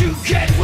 you get